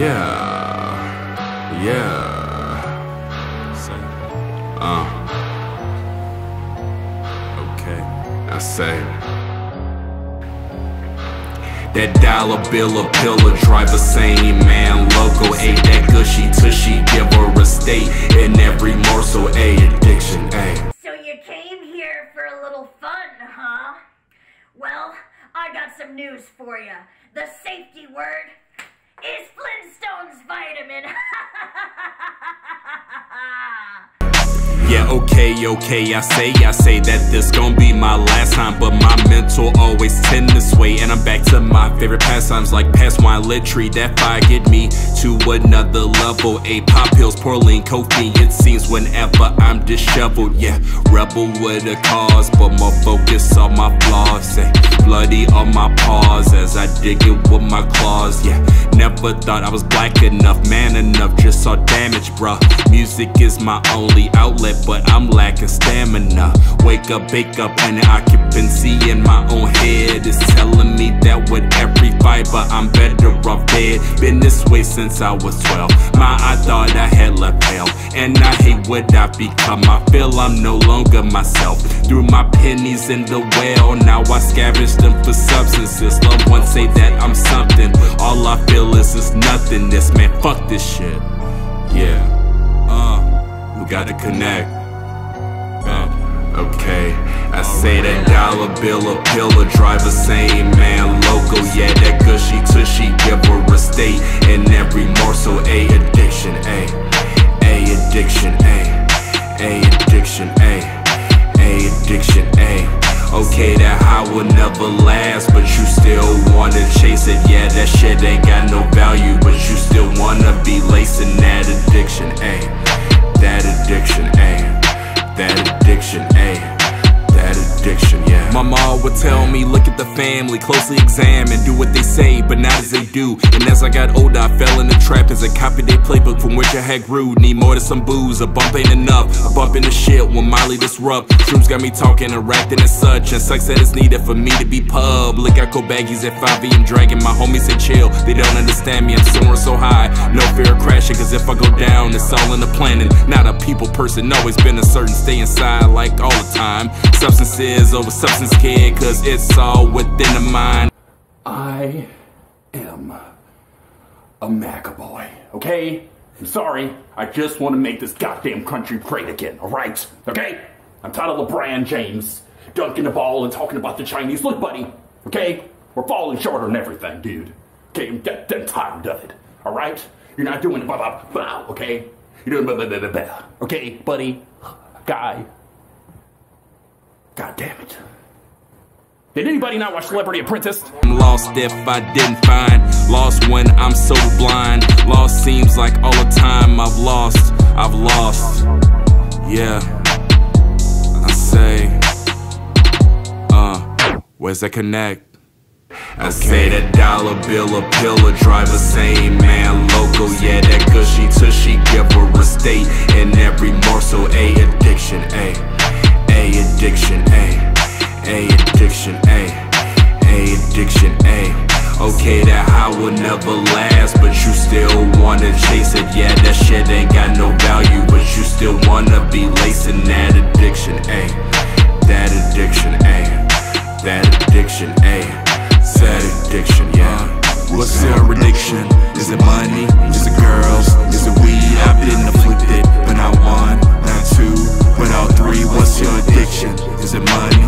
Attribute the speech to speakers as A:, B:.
A: Yeah, yeah. Uh. Okay, I say. That dollar bill a pillar drive the same man loco Ate that gushy tushy give her a state in every morsel a addiction a
B: So you came here for a little fun, huh? Well, I got some news for you. The safety word is Flintstones vitamin.
A: Yeah, okay, okay, I say, I say that this gon' be my last time But my mental always tend to sway And I'm back to my favorite pastimes Like past wine, lit tree, that fire get me To another level, a pop pills, pour lean, coffee It seems whenever I'm disheveled, yeah. Rebel with a cause, but more focus on my flaws Say, bloody on my paws as I dig it with my claws, yeah Never thought I was black enough, man enough, just saw damage, bruh Music is my only outlet, but I'm lacking stamina. Wake up, bake up, and the occupancy in my own head is telling me that with every fiber, I'm better off dead. Been this way since I was 12. My, I thought I had left pale, and I hate what I've become. I feel I'm no longer myself. Threw my pennies in the well, now I scavenge them for substances. Loved ones say that I'm something. All I feel is this nothingness, man. Fuck this shit. Yeah. Uh, we gotta connect. I say that dollar bill a pill a drive the same man loco. Yeah, that gushy tushy give her a state in every morsel. A addiction, a, a addiction, a, a addiction, a, a addiction, a. Okay, that high will never last, but you still wanna chase it. Yeah, that shit ain't got no value, but you still wanna be lacing that addiction, ayy. That addiction, ayy. That addiction, ayy. Addiction, yeah. My mom would tell me, look at the family, closely examine, do what they say, but not as they do. And as I got older, I fell in the trap as I copied their playbook from which I had grew. Need more than some booze, a bump ain't enough. A bump in the shit when Molly disrupt. Shrooms got me talking and acting and such. And sex that is needed for me to be public. I go baggies at 5 and dragging. My homies say chill, they don't understand me. I'm soaring so high, no fear of crashing. Cause if I go down, it's all in the planning. Not a people person, always been a certain stay inside like all the time. Substances over substance kid, cause it's all within the mind.
C: I am a McAvoy, okay? I'm sorry. I just want to make this goddamn country great again, alright? Okay? I'm tired of LeBron James dunking the ball and talking about the Chinese. Look, buddy, okay? We're falling short on everything, dude. Okay, I'm, I'm tired of it, alright? You're not doing blah blah blah, okay? You're doing blah blah blah blah, okay, buddy? Guy. God damn it. Did anybody not watch Celebrity Apprentice?
A: I'm lost if I didn't find. Lost when I'm so blind. Lost seems like all the time I've lost. I've lost. Yeah. I say. Uh, where's that connect? I say that dollar bill a pill a drive the same man local. Yeah, that gushy tushy give her a state in every morsel. A addiction, a, a addiction, a, A addiction, a A addiction, a Okay, that high will never last, but you still wanna chase it. Yeah, that shit ain't got no value, but you still wanna be lacing that addiction, a That addiction, a That addiction, a that addiction, yeah. What's your addiction? Is it money? Is it girls? Is it weed? I've been afflicted, but I want. is it mine?